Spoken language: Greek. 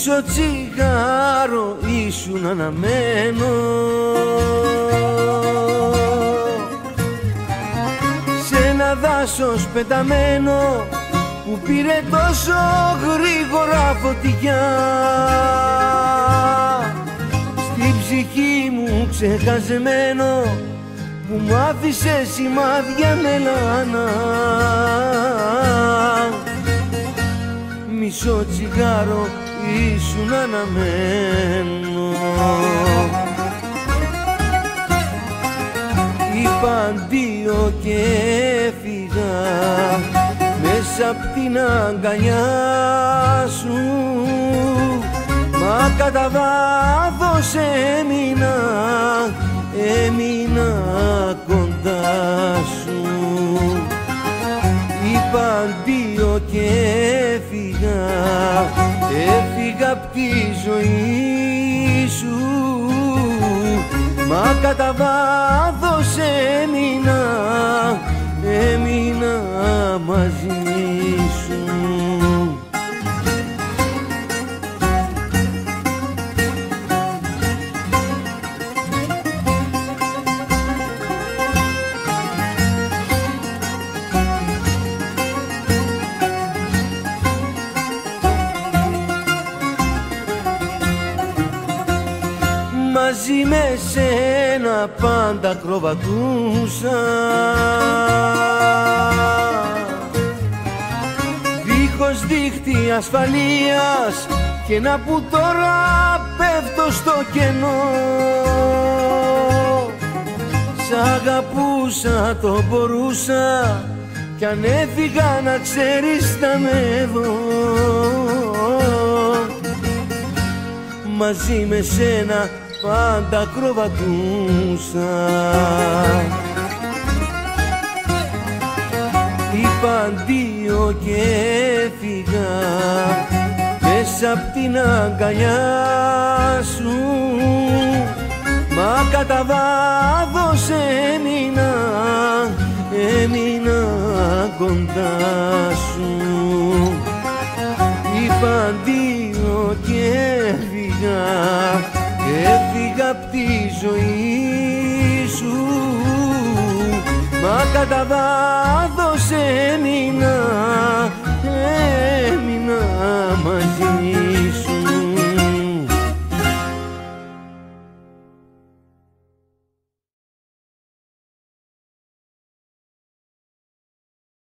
τσιγάρο ήσουν αναμένο. Σε ένα δάσος πεταμένο που πήρε τόσο γρήγορα φωτιά. Στην ψυχή μου ξεχασμένο που μου άφησε σημάδια μελάνα. Μισό τσιγάρο ήσουν αναμένο. Είπα αντίο και έφυγα μέσα απ' την αγκαλιά σου. Μα κατά βάθος έμεινα, έμεινα κοντά σου. Είπα αντίο και έφυγα, έφυγα απ' τη ζωή σου. Μα κατά βάθος έμεινα, έμεινα μαζί μαζί με σένα πάντα κροβατούσα. Δίχως δίχτυ ασφαλείας και να που τώρα πέφτω στο κενό. Σ' αγαπούσα το μπορούσα κι αν έφυγα να ξέρεις θα με εδώ μαζί με σένα πάντα κροβατούσα. Είπα αντίο και έφυγα μέσα απ' την αγκαλιά σου. Μα κατά βάθος έμεινα, έμεινα κοντά σου. Είπα αντίο και έφυγα Έφυγα απ' τη ζωή σου Μα κατά βάθος έμεινα